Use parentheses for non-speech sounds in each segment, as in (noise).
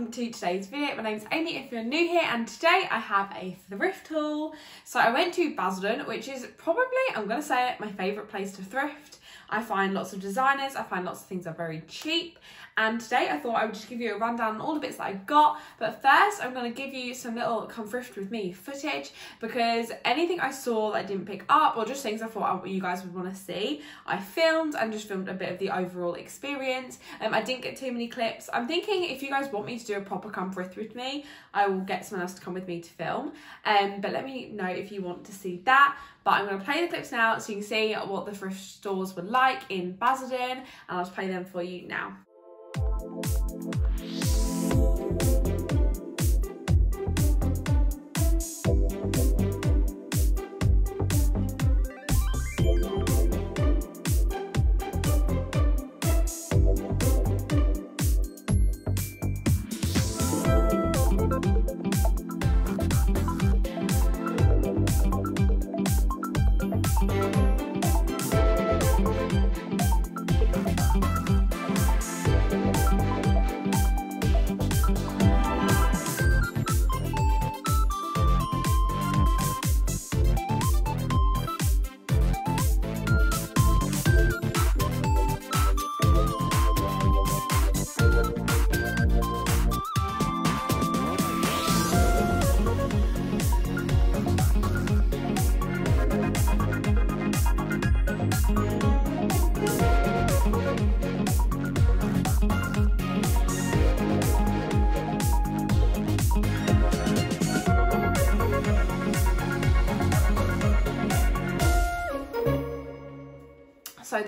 welcome to today's video. My name's Amy if you're new here and today I have a thrift haul. So I went to Basildon which is probably, I'm going to say it, my favourite place to thrift. I find lots of designers, I find lots of things are very cheap and today I thought I would just give you a rundown on all the bits that I got but first I'm going to give you some little come thrift with me footage because anything I saw that I didn't pick up or just things I thought you guys would want to see I filmed and just filmed a bit of the overall experience. Um, I didn't get too many clips. I'm thinking if you guys want me to do a proper come thrift with me I will get someone else to come with me to film um, but let me know if you want to see that but I'm going to play the clips now so you can see what the thrift stores were like in Basildon and I'll just play them for you now. So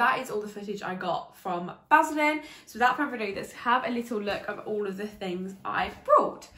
that is all the footage I got from Basildon. So without further ado, let's have a little look of all of the things I've brought.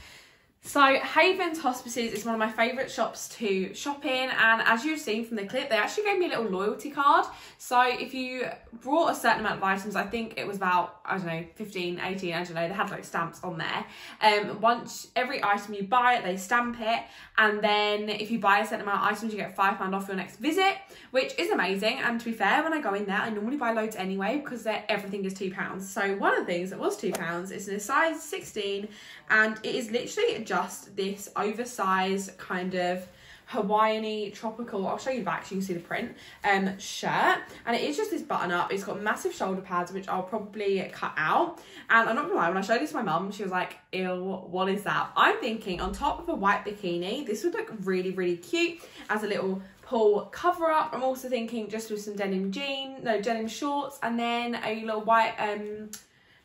So Haven's Hospices is one of my favourite shops to shop in and as you've seen from the clip they actually gave me a little loyalty card. So if you brought a certain amount of items I think it was about I don't know 15 18 I don't know they had like stamps on there. Um once every item you buy they stamp it and then if you buy a certain amount of items you get five pound off your next visit which is amazing. And to be fair when I go in there I normally buy loads anyway because everything is two pounds. So one of the things that was two pounds is in a size 16 and it is literally just this oversized kind of Hawaiian tropical, I'll show you the back so you can see the print, um, shirt. And it is just this button up. It's got massive shoulder pads, which I'll probably cut out. And I'm not gonna lie, when I showed this to my mum, she was like, ew, what is that? I'm thinking on top of a white bikini, this would look really, really cute as a little pull cover up. I'm also thinking just with some denim jean, no, denim shorts, and then a little white, um,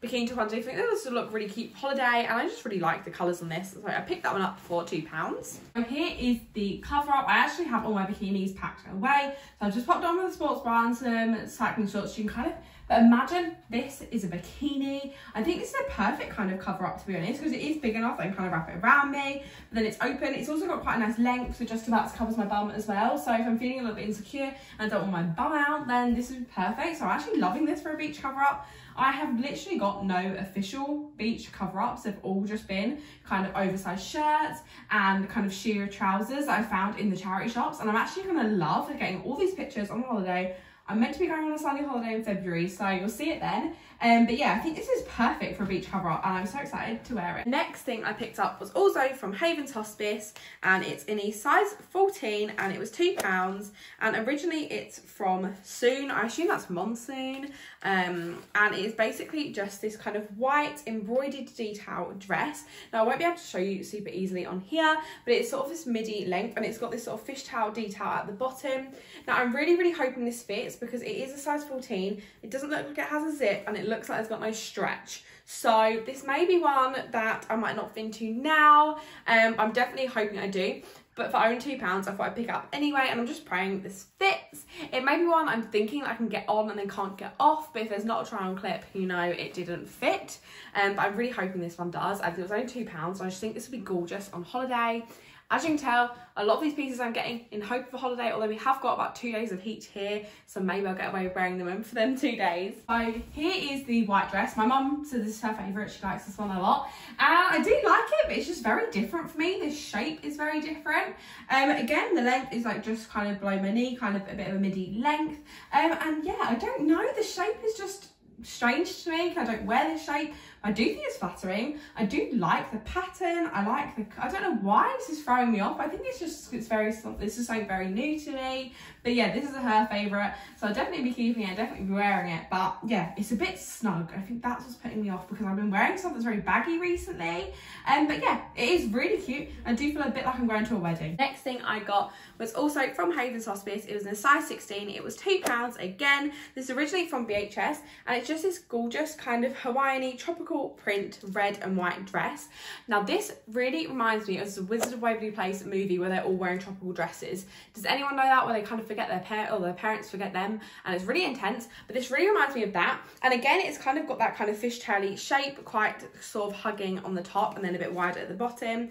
bikini top underneath. I think this will look really cute holiday and I just really like the colours on this. So I picked that one up for £2. So here is the cover up. I actually have all my bikinis packed away. So I've just popped on with a sports bra and some cycling shorts. You can kind of but imagine this is a bikini. I think this is a perfect kind of cover up to be honest because it is big enough I can kind of wrap it around me. But then it's open. It's also got quite a nice length so just about covers my bum as well. So if I'm feeling a little bit insecure and I don't want my bum out then this is perfect. So I'm actually loving this for a beach cover up. I have literally got no official beach cover-ups. They've all just been kind of oversized shirts and kind of sheer trousers I found in the charity shops. And I'm actually going to love getting all these pictures on holiday I'm meant to be going on a sunny holiday in February, so you'll see it then. Um, but yeah, I think this is perfect for a beach cover and I'm so excited to wear it. Next thing I picked up was also from Haven's Hospice and it's in a size 14 and it was £2 and originally it's from Soon, I assume that's Monsoon um, and it is basically just this kind of white embroidered detail dress. Now I won't be able to show you super easily on here but it's sort of this midi length and it's got this sort of fishtail detail at the bottom. Now I'm really really hoping this fits because it is a size 14, it doesn't look like it has a zip and it looks like it's got no stretch. So this may be one that I might not fit into now. Um, I'm definitely hoping I do. But for only £2, I thought I'd pick up anyway, and I'm just praying this fits. It may be one I'm thinking I can get on and then can't get off, but if there's not a try on clip, you know it didn't fit. Um, but I'm really hoping this one does, as it was only £2, so I just think this would be gorgeous on holiday. As you can tell, a lot of these pieces I'm getting in hope a holiday, although we have got about two days of heat here, so maybe I'll get away with wearing them in for them two days. So here is the white dress. My mum says this is her favourite, she likes this one a lot. And I do like it, but it's just very different for me. The shape is very different. Um, again, the length is like just kind of below my knee, kind of a bit of a midi length. Um, and yeah, I don't know, the shape is just strange to me I don't wear this shape I do think it's flattering. I do like the pattern. I like the, I don't know why this is throwing me off. I think it's just, it's very, this is something very new to me. But yeah, this is her favourite. So I'll definitely be keeping it, definitely be wearing it. But yeah, it's a bit snug. I think that's what's putting me off because I've been wearing something that's very baggy recently. Um, but yeah, it is really cute. I do feel a bit like I'm going to a wedding. Next thing I got was also from Haven's Hospice. It was in a size 16. It was £2. Again, this is originally from BHS and it's just this gorgeous kind of Hawaiian tropical print red and white dress. Now this really reminds me of the Wizard of Waverly Place movie where they're all wearing tropical dresses. Does anyone know that where they kind of forget their parent or their parents forget them and it's really intense but this really reminds me of that and again it's kind of got that kind of fishtaily shape quite sort of hugging on the top and then a bit wider at the bottom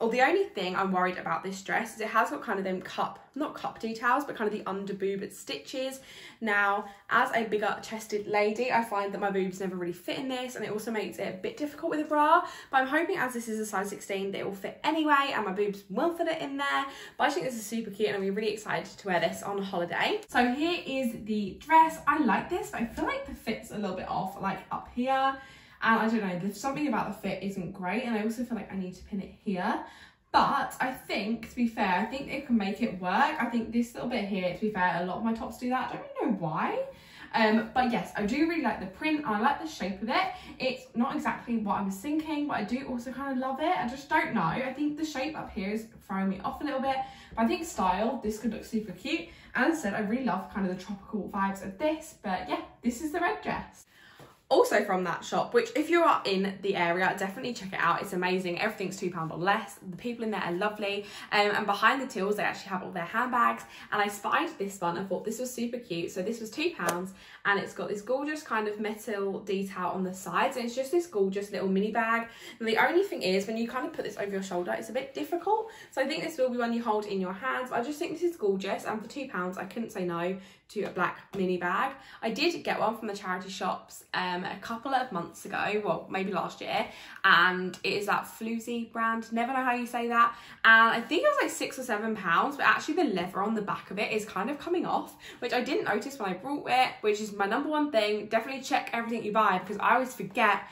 or the only thing I'm worried about this dress is it has got kind of them cup, not cup details, but kind of the under boob stitches. Now, as a bigger chested lady, I find that my boobs never really fit in this and it also makes it a bit difficult with a bra. But I'm hoping as this is a size 16 that it will fit anyway and my boobs will fit it in there. But I think this is super cute and I'm really excited to wear this on holiday. So here is the dress. I like this, but I feel like the fit's a little bit off, like up here. And I don't know, there's something about the fit isn't great. And I also feel like I need to pin it here. But I think, to be fair, I think it can make it work. I think this little bit here, to be fair, a lot of my tops do that. I don't really know why. Um, but yes, I do really like the print. I like the shape of it. It's not exactly what I was thinking, but I do also kind of love it. I just don't know. I think the shape up here is throwing me off a little bit. But I think style, this could look super cute. And said, I really love kind of the tropical vibes of this. But yeah, this is the red dress also from that shop which if you are in the area definitely check it out. It's amazing. Everything's two pound or less. The people in there are lovely. Um, and behind the tills they actually have all their handbags. And I spied this one and thought this was super cute. So this was two pounds and it's got this gorgeous kind of metal detail on the sides. And it's just this gorgeous little mini bag. And the only thing is when you kind of put this over your shoulder it's a bit difficult. So I think this will be one you hold in your hands. I just think this is gorgeous. And for two pounds I couldn't say no to a black mini bag. I did get one from the charity shops um, a couple of months ago, well, maybe last year, and it is that Floozie brand, never know how you say that, and I think it was like six or seven pounds, but actually the leather on the back of it is kind of coming off, which I didn't notice when I brought it, which is my number one thing. Definitely check everything you buy because I always forget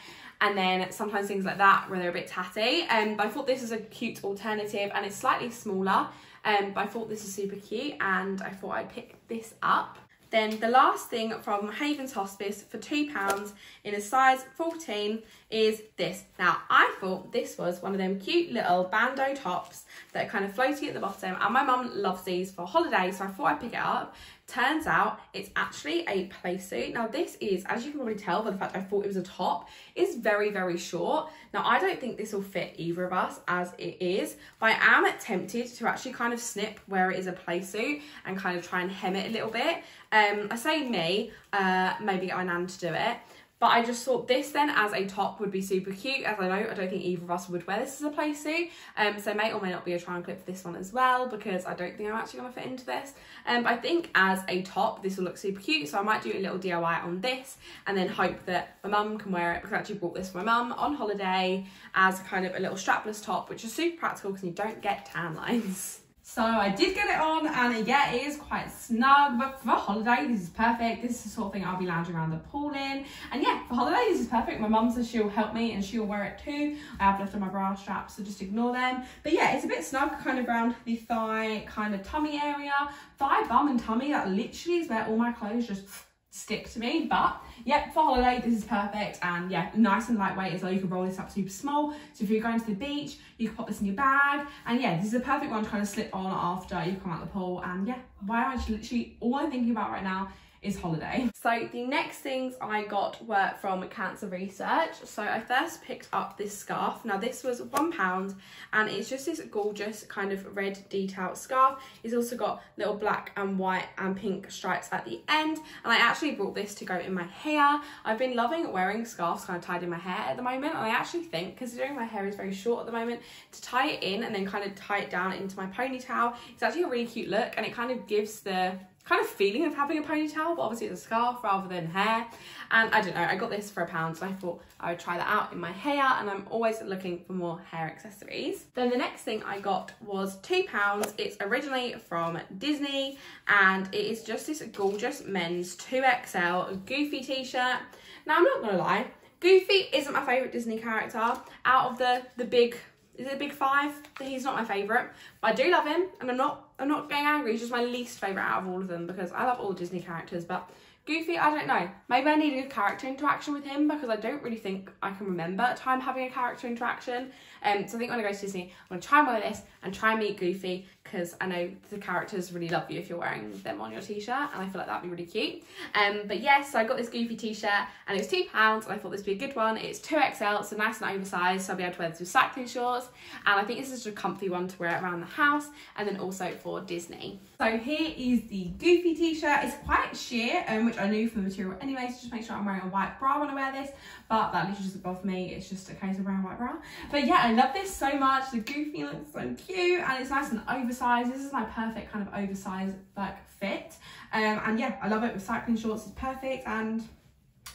and then sometimes things like that where they're a bit tatty. Um, I thought this is a cute alternative and it's slightly smaller um, but I thought this was super cute and I thought I'd pick this up. Then the last thing from Haven's Hospice for £2 in a size 14 is this. Now, I thought this was one of them cute little bandeau tops that are kind of floaty at the bottom and my mum loves these for holidays so I thought I'd pick it up Turns out it's actually a play suit. Now this is, as you can probably tell by the fact I thought it was a top, is very, very short. Now I don't think this will fit either of us as it is, but I am tempted to actually kind of snip where it is a play suit and kind of try and hem it a little bit. Um, I say me, uh, maybe get my nan to do it. But I just thought this then as a top would be super cute. As I know, I don't think either of us would wear this as a play suit. Um, so may or may not be a triangle clip for this one as well because I don't think I'm actually going to fit into this. Um, but I think as a top, this will look super cute. So I might do a little DIY on this and then hope that my mum can wear it because I actually bought this for my mum on holiday as kind of a little strapless top, which is super practical because you don't get tan lines. (laughs) So I did get it on and yeah, it is quite snug, but for holiday, this is perfect. This is the sort of thing I'll be lounging around the pool in. And yeah, for holiday, this is perfect. My mum says she'll help me and she'll wear it too. I have left on my bra straps, so just ignore them. But yeah, it's a bit snug, kind of around the thigh, kind of tummy area. Thigh, bum and tummy, that literally is where all my clothes just stick to me. But yeah, for holiday, this is perfect. And yeah, nice and lightweight as well. You can roll this up super small. So if you're going to the beach, you can pop this in your bag. And yeah, this is a perfect one to kind of slip on after you come out the pool. And yeah, why am I literally, all I'm thinking about right now is holiday. So the next things I got were from Cancer Research. So I first picked up this scarf. Now this was one pound and it's just this gorgeous kind of red detail scarf. It's also got little black and white and pink stripes at the end. And I actually brought this to go in my hair. I've been loving wearing scarves kind of tied in my hair at the moment. And I actually think, considering my hair is very short at the moment, to tie it in and then kind of tie it down into my ponytail, it's actually a really cute look and it kind of gives the kind of feeling of having a ponytail, but obviously it's a scarf rather than hair. And I don't know, I got this for a pound, so I thought I would try that out in my hair, and I'm always looking for more hair accessories. Then the next thing I got was two pounds. It's originally from Disney, and it is just this gorgeous men's 2XL goofy t-shirt. Now, I'm not gonna lie, Goofy isn't my favourite Disney character. Out of the, the big, is it a big five? He's not my favourite. But I do love him and I'm not, I'm not getting angry. He's just my least favourite out of all of them because I love all Disney characters. But Goofy, I don't know. Maybe I need a character interaction with him because I don't really think I can remember a time having a character interaction. Um, so I think when I go to Disney, I'm to try wear this and try and meet Goofy because I know the characters really love you if you're wearing them on your t-shirt and I feel like that'd be really cute. Um, but yes, so I got this Goofy t-shirt and it was £2 and I thought this would be a good one. It's 2XL, so nice and oversized, so I'll be able to wear this with cycling shorts and I think this is just a comfy one to wear around the house and then also for Disney. So here is the Goofy t-shirt. It's quite sheer, um, which I knew from the material anyway, so just make sure I'm wearing a white bra when I wear this, but that literally just above me. It's just a case of wearing a white bra. But yeah, I love this so much. The Goofy looks so cute and it's nice and oversized. This is my perfect kind of oversized like fit. Um, and yeah, I love it with cycling shorts. It's perfect and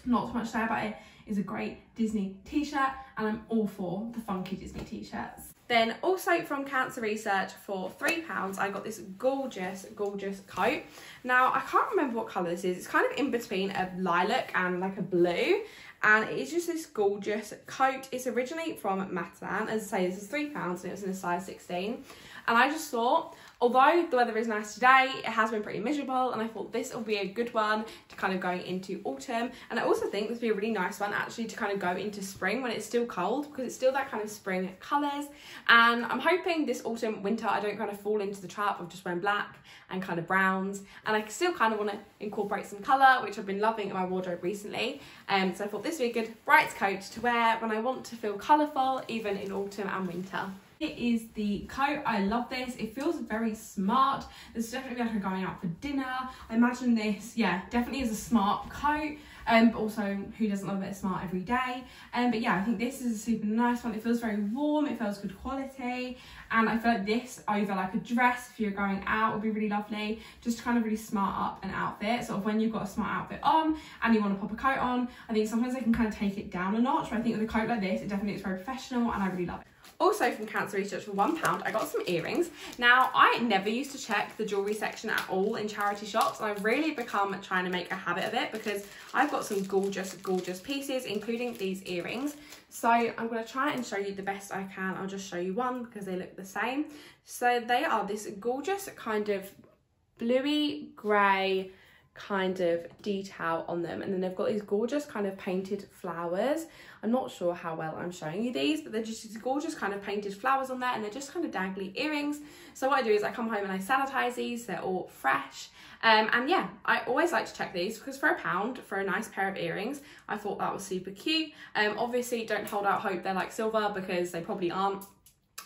not too much to say about it. It's a great Disney t-shirt and I'm all for the funky Disney t-shirts. Then also from Cancer Research for £3, I got this gorgeous, gorgeous coat. Now, I can't remember what colour this is. It's kind of in between a lilac and like a blue. And it is just this gorgeous coat. It's originally from Matalan. As I say, this is £3 and it was in a size 16. And I just thought, although the weather is nice today, it has been pretty miserable and I thought this will be a good one to kind of going into autumn. And I also think this would be a really nice one actually to kind of go into spring when it's still cold because it's still that kind of spring colours. And I'm hoping this autumn, winter, I don't kind of fall into the trap of just wearing black and kind of browns. And I still kind of want to incorporate some colour, which I've been loving in my wardrobe recently. Um, so I thought this would be a good bright coat to wear when I want to feel colourful, even in autumn and winter. It is the coat. I love this. It feels very smart. This is definitely like going out for dinner. I imagine this, yeah, definitely is a smart coat. Um, but also, who doesn't love a bit of smart every day? Um, but yeah, I think this is a super nice one. It feels very warm. It feels good quality. And I feel like this over like a dress, if you're going out, would be really lovely. Just to kind of really smart up an outfit. Sort of when you've got a smart outfit on and you want to pop a coat on, I think sometimes they can kind of take it down a notch. But I think with a coat like this, it definitely looks very professional and I really love it. Also from Cancer Research for £1, I got some earrings. Now, I never used to check the jewellery section at all in charity shops, and I've really become trying to make a habit of it because I've got some gorgeous, gorgeous pieces, including these earrings. So I'm going to try and show you the best I can. I'll just show you one because they look the same. So they are this gorgeous kind of bluey grey kind of detail on them. And then they've got these gorgeous kind of painted flowers. I'm not sure how well i'm showing you these but they're just these gorgeous kind of painted flowers on there and they're just kind of dangly earrings. So what i do is i come home and i sanitize these. They're all fresh. Um, and yeah i always like to check these because for a pound for a nice pair of earrings i thought that was super cute. Um, obviously don't hold out hope they're like silver because they probably aren't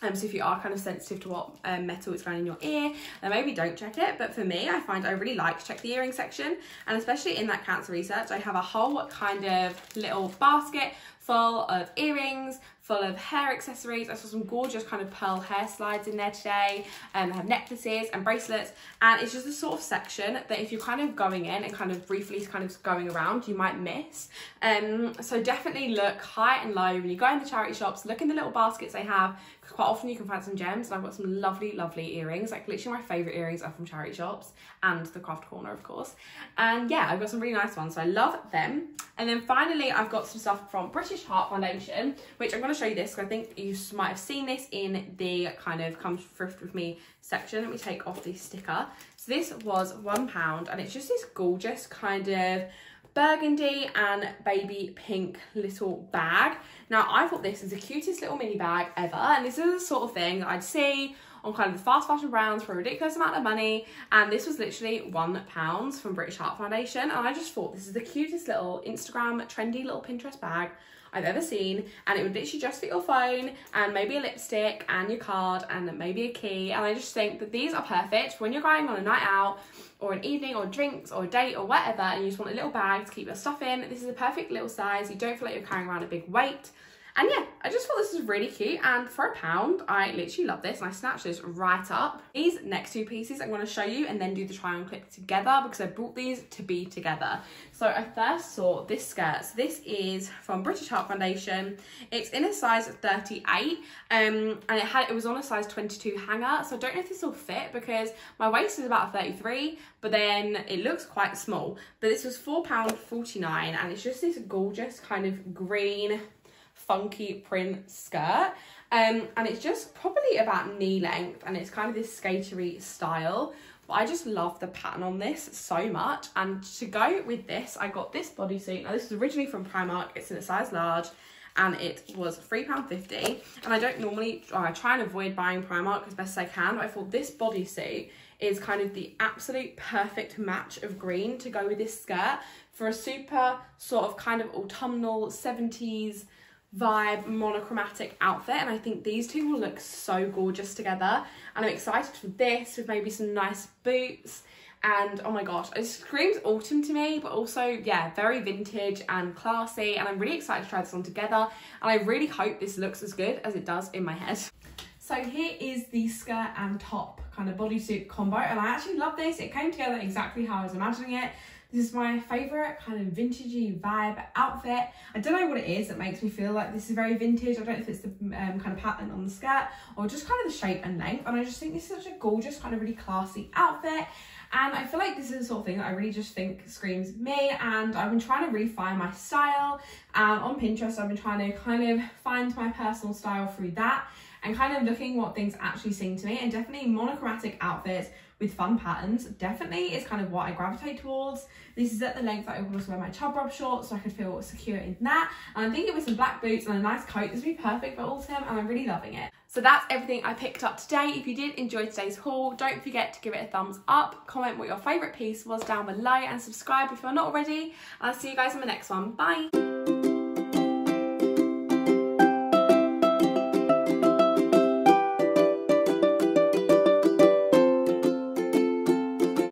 um, so if you are kind of sensitive to what um, metal is going in your ear, then maybe don't check it. But for me, I find I really like to check the earring section. And especially in that cancer research, I have a whole kind of little basket full of earrings, full of hair accessories. I saw some gorgeous kind of pearl hair slides in there today. Um, I have necklaces and bracelets. And it's just a sort of section that if you're kind of going in and kind of briefly kind of going around, you might miss. Um, so definitely look high and low when you go in the charity shops, look in the little baskets they have, because quite often you can find some gems. And I've got some lovely, lovely earrings. Like literally my favourite earrings are from charity shops and the craft corner, of course. And yeah, I've got some really nice ones. So I love them. And then finally, I've got some stuff from British Heart Foundation, which I'm going to show you this because I think you might have seen this in the kind of come thrift with me section. Let me take off the sticker. So this was £1 and it's just this gorgeous kind of burgundy and baby pink little bag. Now I thought this is the cutest little mini bag ever and this is the sort of thing I'd see on kind of the fast fashion brands for a ridiculous amount of money and this was literally one pound from British Heart Foundation and I just thought this is the cutest little Instagram trendy little Pinterest bag I've ever seen and it would literally just fit your phone and maybe a lipstick and your card and maybe a key and I just think that these are perfect when you're going on a night out or an evening or drinks or a date or whatever and you just want a little bag to keep your stuff in. This is a perfect little size. You don't feel like you're carrying around a big weight And yeah, I just thought this was really cute and for a pound, I literally love this and I snatched this right up. These next two pieces I'm going to show you and then do the try on clip together because I brought these to be together. So I first saw this skirt. So this is from British Heart Foundation. It's in a size 38 um, and it had it was on a size 22 hanger. So I don't know if this will fit because my waist is about 33 but then it looks quite small. But this was £4.49 and it's just this gorgeous kind of green funky print skirt. Um, and it's just probably about knee length and it's kind of this skatery style. But I just love the pattern on this so much. And to go with this, I got this bodysuit. Now this is originally from Primark. It's in a size large and it was £3.50. And I don't normally, I try and avoid buying Primark as best I can, but I thought this bodysuit is kind of the absolute perfect match of green to go with this skirt for a super sort of kind of autumnal 70s vibe monochromatic outfit and I think these two will look so gorgeous together and I'm excited for this with maybe some nice boots and oh my gosh it screams autumn to me but also yeah very vintage and classy and I'm really excited to try this on together and I really hope this looks as good as it does in my head. So here is the skirt and top kind of bodysuit combo and I actually love this it came together exactly how I was imagining it this is my favourite kind of vintagey vibe outfit. I don't know what it is that makes me feel like this is very vintage. I don't know if it's the um, kind of pattern on the skirt or just kind of the shape and length. And I just think this is such a gorgeous, kind of really classy outfit. And I feel like this is the sort of thing that I really just think screams me. And I've been trying to refine my style. And on Pinterest, I've been trying to kind of find my personal style through that and kind of looking what things actually sing to me. And definitely monochromatic outfits with fun patterns definitely is kind of what I gravitate towards. This is at the length that I would also wear my chub rub shorts so I could feel secure in that. And I think it with some black boots and a nice coat, this would be perfect for autumn and I'm really loving it. So that's everything I picked up today. If you did enjoy today's haul, don't forget to give it a thumbs up, comment what your favourite piece was down below and subscribe if you're not already. I'll see you guys in the next one. Bye!